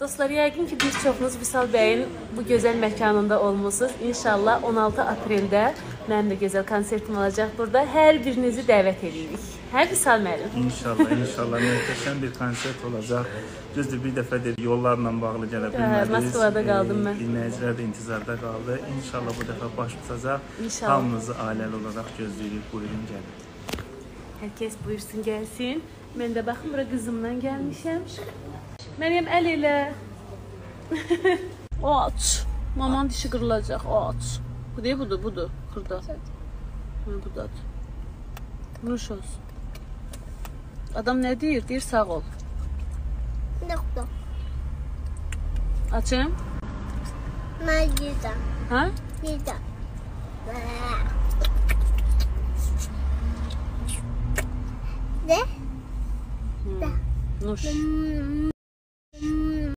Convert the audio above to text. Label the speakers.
Speaker 1: Dostlar, yəqin ki, bir çoxunuz Vüsal bəyin bu gözəl məkanında olmusunuz. İnşallah 16 apreldə mənim də gözəl konsertim olacaq burada. Hər birinizi dəvət edirik. Hə Vüsal müəllim?
Speaker 2: İnşallah, inşallah muhteşem bir konsert olacak. Düzdür bir defedir yollarla bağlı gelebilmediyiz.
Speaker 1: Moskvada kaldım ben.
Speaker 2: Dinleyiciler de intizarda kaldı. İnşallah bu defa baş tutacak.
Speaker 1: İnşallah.
Speaker 2: Hamınızı aileli olarak gözlüyoruz. Buyurun gelin.
Speaker 1: Hər kəs buyursun gəlsin. Mən də baxın bura qızımla gəlmişəm. Məryəm əl elə. o aç. Maman dişi qırılacaq. O aç. Bu deyil, budur, budur. Xırda. Hı, budadır. Nuş olsun. Adam nə deyir? Deyir sağ ol.
Speaker 3: Nokta.
Speaker 1: Açım.
Speaker 3: Ben yiyeceğim.
Speaker 1: Ha?
Speaker 3: Yiyeceğim. Ne?
Speaker 1: Nuş.
Speaker 3: Hmm.